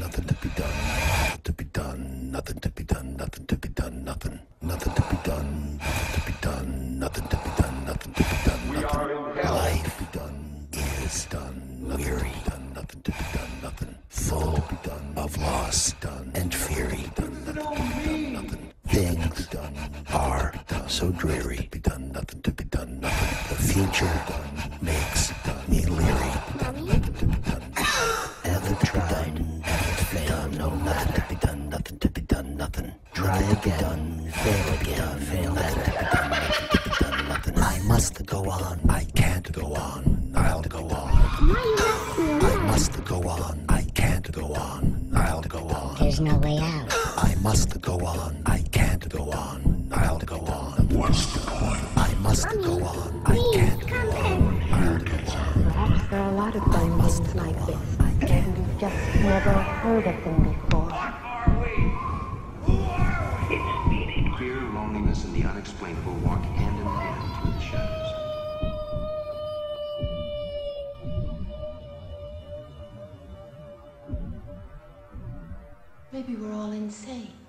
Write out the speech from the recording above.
nothing to be done, nothing to be done, nothing, to be done, nothing to be done, nothing nothing to be done, nothing to be done, nothing to be done, nothing. To be done, nothing. Life be done is done, weary, done, nothing to be done, nothing, full of loss and fury. Things done are so dreary. Be done, nothing to be done, nothing. The future makes me leery. Try again, fail again, fail nothing to be done, nothing to be done, nothing. I must go on, I can't go on, I'll go on. I must go on, I can't go on, I'll go on. There's no way out. I must go on, I can't go on, I'll go on. What's the point? I must go on, I can't go on, I'll go on. There are a lot of things like this, and you've just never heard of them before. Fear, the unexplainable walk hand in hand through the shadows. Maybe we're all insane.